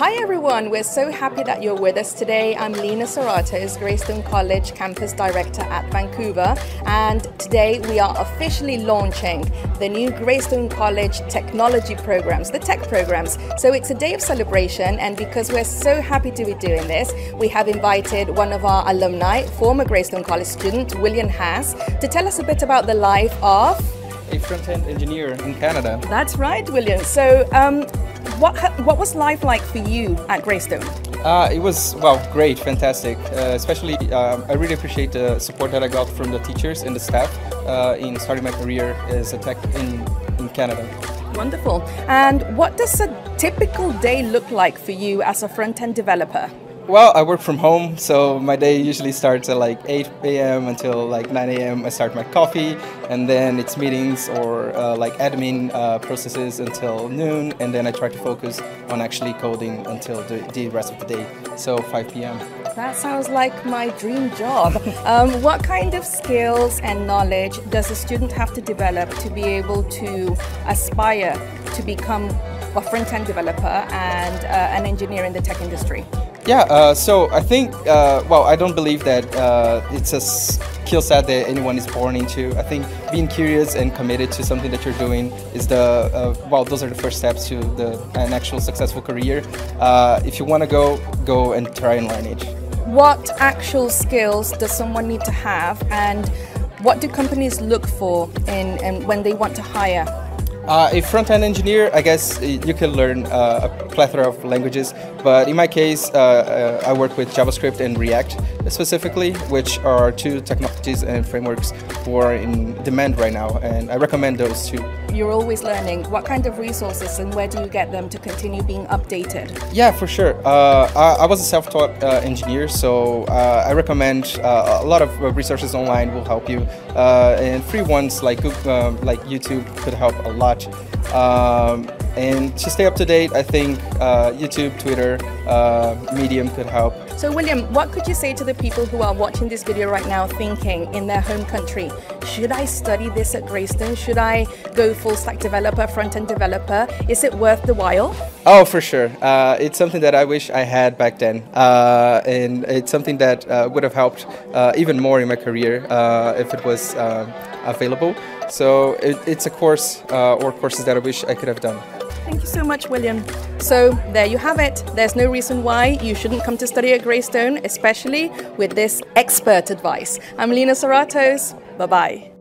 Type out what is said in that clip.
Hi everyone, we're so happy that you're with us today. I'm Lena Serratos, Greystone College Campus Director at Vancouver, and today we are officially launching the new Greystone College Technology programs, the tech programs. So it's a day of celebration, and because we're so happy to be doing this, we have invited one of our alumni, former Greystone College student, William Haas, to tell us a bit about the life of a front-end engineer in Canada. That's right, William. So, um, what what was life like for you at Greystone? Uh, it was well, great, fantastic. Uh, especially, uh, I really appreciate the support that I got from the teachers and the staff uh, in starting my career as a tech in in Canada. Wonderful. And what does a typical day look like for you as a front-end developer? Well, I work from home, so my day usually starts at like 8 a.m. until like 9 a.m. I start my coffee, and then it's meetings or uh, like admin uh, processes until noon, and then I try to focus on actually coding until the, the rest of the day, so 5 p.m. That sounds like my dream job. um, what kind of skills and knowledge does a student have to develop to be able to aspire to become a front-end developer and uh, an engineer in the tech industry? Yeah, uh, so I think, uh, well, I don't believe that uh, it's a skill set that anyone is born into. I think being curious and committed to something that you're doing is the, uh, well, those are the first steps to the, an actual successful career. Uh, if you want to go, go and try and learn it. What actual skills does someone need to have and what do companies look for in, in when they want to hire uh, a front-end engineer, I guess you can learn uh, a plethora of languages, but in my case, uh, uh I work with JavaScript and React specifically, which are two technologies and frameworks who are in demand right now, and I recommend those two. You're always learning. What kind of resources and where do you get them to continue being updated? Yeah, for sure. Uh, I, I, was a self-taught uh, engineer, so I recommend a lot of resources online will help you, and free ones like Google, like YouTube could help a lot um, and to stay up to date, I think uh, YouTube, Twitter, uh, Medium could help. So, William, what could you say to the people who are watching this video right now thinking in their home country, should I study this at Greystone? Should I go full stack developer, front end developer? Is it worth the while? Oh, for sure. Uh, it's something that I wish I had back then. Uh, and it's something that uh, would have helped uh, even more in my career if it was available. So it, it's a course uh, or courses that I wish I could have done. Thank you so much, William. So there you have it. There's no reason why you shouldn't come to study at Greystone, especially with this expert advice. I'm Lena Serratos. Bye bye.